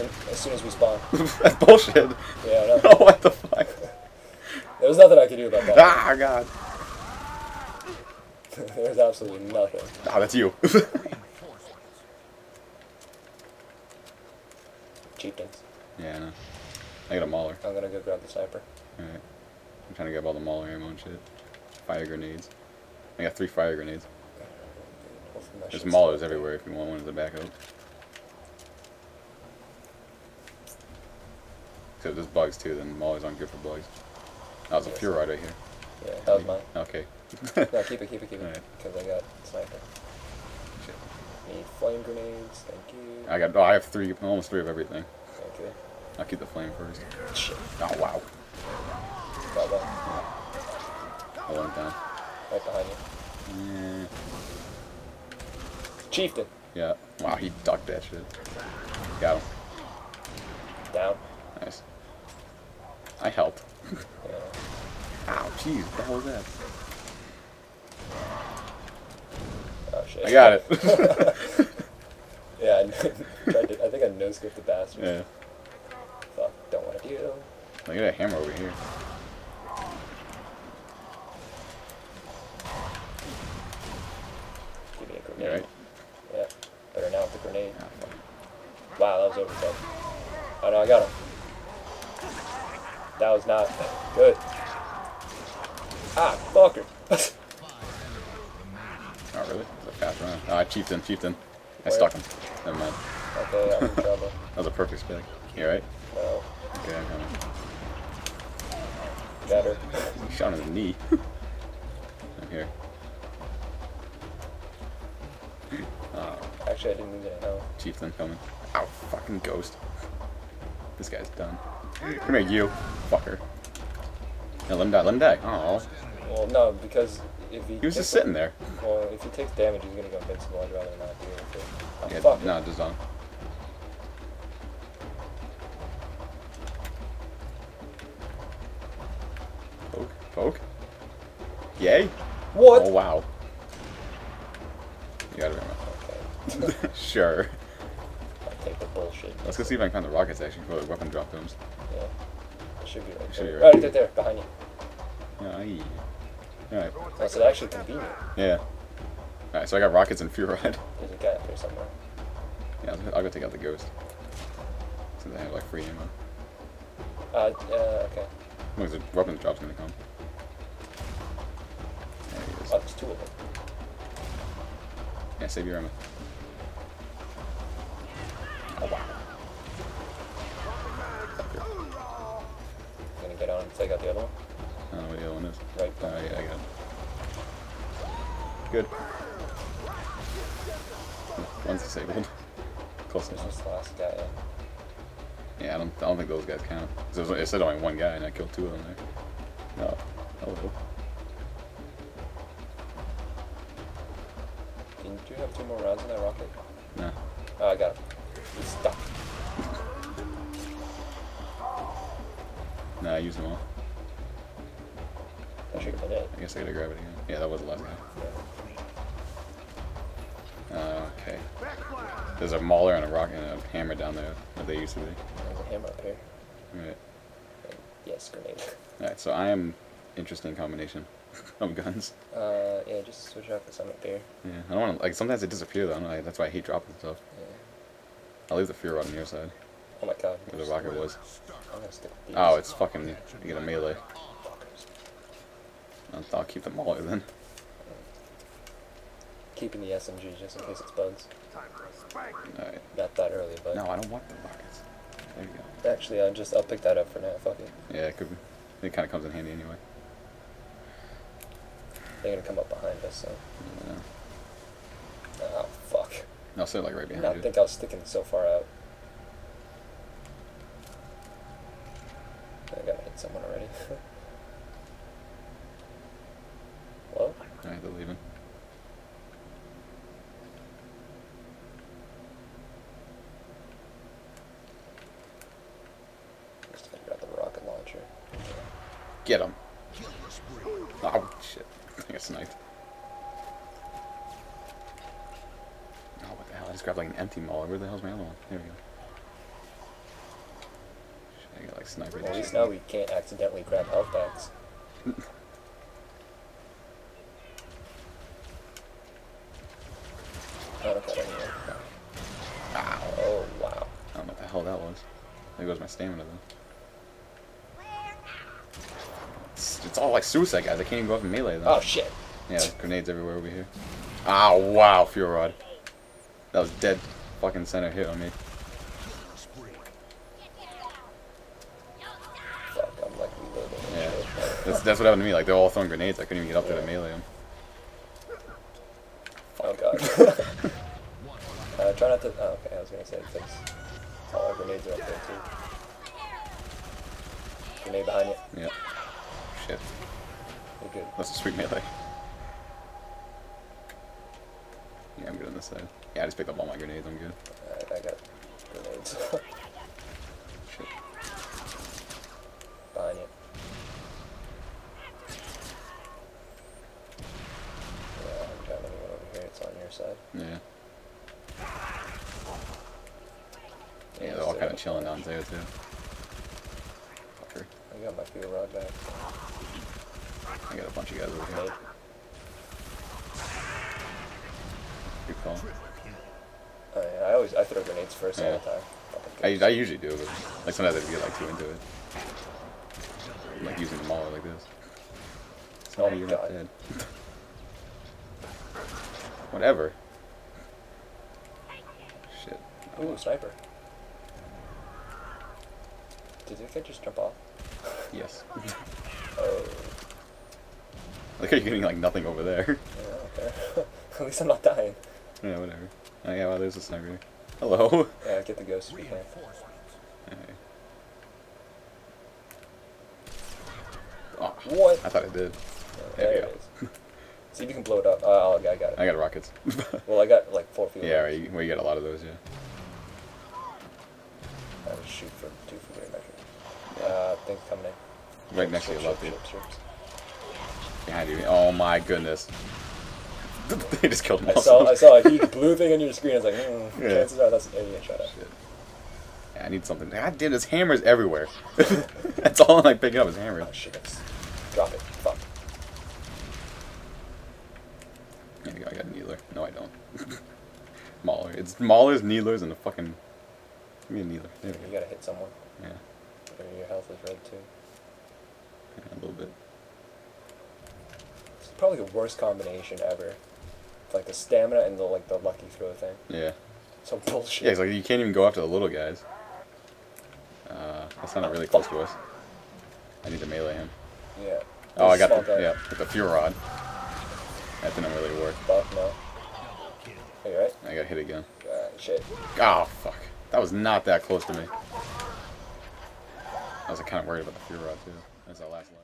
as soon as we spawn. That's bullshit. Yeah, I know. Oh, what the fuck? There was nothing I could do about that. Ah, God. There's absolutely nothing. Ah, that's you. Chieftains. yeah, I know. I got a mauler. I'm gonna go grab the sniper. Alright. I'm trying to get all the mauler ammo and shit. Fire grenades. I got three fire grenades. There's maulers everywhere if you want one as a backup. Except there's bugs too, then maulers aren't good for bugs. That was a fuel rod right here. Yeah, that was mine. Okay. No, keep it, keep it, keep it. Because I got sniper. Shit. Need flame grenades. Thank you. I got. Oh, I have three, almost three of everything. Okay. I'll keep the flame first. Shit. Oh wow. Got one. I went down. Right behind you. Yeah. Chieftain. Yeah. Wow, he ducked that shit. Got him. Down. Nice. I helped. Yeah. Ow, jeez, what the hell was that? Oh shit. I got it. yeah, I, tried to, I think I no scoped the bastard. yeah. Fuck, don't want to deal. I got a hammer over here. Give me a You grenade. right? Yeah. Better now with the grenade. Ah. Wow, that was overkill. Oh no, I got him. That was not good. Ah, fucker. Not really. It's a fast run. Ah, chieftain, chieftain. I Where? stuck him. Never mind. okay, I'm in trouble. That was a perfect spin. You right? No, Okay, I'm coming. better. He shot him in the knee. I'm here. Oh, Actually, I didn't lose any health. chieftain coming. Ow, fucking ghost. This guy's done. Come here, you. Fucker. Yeah, let him die, let him die. Oh, Well, no, because if he he was just sitting there. Well, if he takes damage, he's gonna go invincible. I'd rather not deal with it. Oh, Yeah, fuck. no, just on. Poke, poke. Yay. What? Oh wow. You gotta Okay. sure. I'll take the bullshit. Let's go see if I can find the rockets actually for the weapon drop rooms. Yeah. It should be right Should there. be right right there, there, behind you. Aye. Alright. Oh, so actually convenient. Yeah. Alright, so I got rockets and fuel rod. There's a guy up there somewhere. Yeah, I'll, I'll go take out the ghost. So they have like free ammo. Uh, uh, okay. Look, the weapon drop's gonna come. There he is. Oh, there's two of them. Yeah, save your ammo. Gonna get on and take out the other one. I don't know what the other one is. Right Oh, yeah, I got it. Good. One's disabled. Close This enough. is the last guy. Yeah. I don't, I don't think those guys count. it said only one guy, and I killed two of them there. That should have been it. I guess I gotta grab it again. Yeah, that was the last guy. Uh, okay. There's a mauler and a rock and a hammer down there that they used to be. There's a hammer up here. Right. Yes, grenade. Alright, so I am interesting combination of guns. Uh, yeah, just switch out the up there. Yeah, I don't want to like. Sometimes they disappear though. I don't know, like, that's why I hate dropping stuff. Yeah. I'll leave the fuel rod on your side Oh my god. where the rocket was. I'm gonna stick with these. Oh, it's fucking. You get a melee. I'll, keep the mauler then. Keeping the SMG just in case it's bugs. Alright. Not that early, but No, I don't want the rockets. There you go. actually, I'll just I'll pick that up for now. Fuck it. Yeah, it could. Be. It kind of comes in handy anyway. They're gonna come up behind us, so. Yeah. Oh fuck. I'll sit like right behind not you. think I was sticking so far out. I gotta hit someone already. Hello? Alright, they're leaving. Just gonna grab the rocket launcher. Get him. Oh shit! I got sniped. Oh, what the hell? I just grabbed like an empty mauler. Where the hell's my other one? There we go. Should I get like sniper. Well, at least now we can't accidentally grab health packs. I don't got anyone. Ow. Oh, wow. I don't know what the hell that was. There goes my stamina though. It's, it's all like suicide guys. I can't even go up in melee though. Oh, shit. Yeah, there's grenades everywhere over here. Ah, wow, Fuel Rod. That was dead fucking center hit on me. Fuck, I'm like reloading. Yeah. That's, that's what happened to me. Like, they're all throwing grenades. I couldn't even get up there to melee them. Oh, God. uh, try not to. Oh, okay, I was gonna say, because all our grenades are up there, too. Grenade behind you. Yeah. You're good. That's a sweet melee. Yeah, I'm good on this side. Yeah, I just picked up all my grenades. I'm good. Alright, I got grenades. Shit. behind you. Yeah, I got anyone over here. It's on your side. Yeah. Yeah, Yeah, they're all kind of chilling down there too. Fucker. I got my fuel rod back. I got a bunch of guys over Grenade. here. Good call. Oh, yeah, I always I throw grenades first all Yeah. the time. I. I usually do, but like sometimes I get like too into it. I'm, like using them all like this. Oh, Sorry, you're not God. dead. Whatever. Shit. Ooh, sniper. Did the kid just jump off? Yes. Oh, Look how you're getting like nothing over there. yeah, okay. At least I'm not dying. yeah, whatever. Oh yeah, well there's a sniper. Hello. Yeah, get the ghost you can. Alright. Oh, What? I thought I did. Yeah, There there we it is. See if you can blow it up. Oh, I got it. I got rockets. Well, I got like four fuel yeah, right. you- Well, you got a lot of those, yeah. I just shoot for two for great measure. Uh, things coming in. Right next to Ships, your left, dude. ships, ships. You. Oh my goodness. they just killed. I saw I saw a huge blue thing on your screen. I was like, hmm, Yeah. chances are that's an alien shot at. Yeah, I need something. God damn, there's hammers everywhere. That's all I'm like picking up is hammers. Oh shit! Drop it. Fuck. There you go, I got a Needler. No, I don't. Mauler. It's Maulers, Needlers, and the fucking. Give me a Needler. There we You go. gotta hit someone. Yeah, Or your health is red too. yeah, a little bit. It's probably the worst combination ever. Like the stamina and the like the lucky throw thing. Yeah. So bullshit. Yeah, it's like you can't even go after the little guys. Uh, that's not really close to us. I need to melee him. Yeah. Oh, I got the guy. yeah with the fuel rod. That didn't really work. Fuck no. Are you right? I got hit again. Uh, shit. Oh fuck! That was not that close to me. I was kind of worried about the fuel rod too. That's our last line.